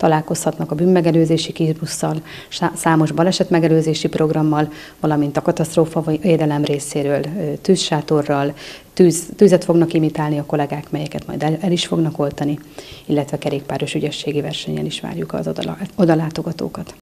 találkozhatnak a bűnmegelőzési kisbusszal, számos balesetmegelőzési programmal, valamint a katasztrófa védelem részéről tűzsátorral, tűz, tűzet fognak imitálni a kollégák, melyeket majd el, el is fognak oltani, illetve kerékpáros ügyességi versenyen is várjuk az odalátogatókat.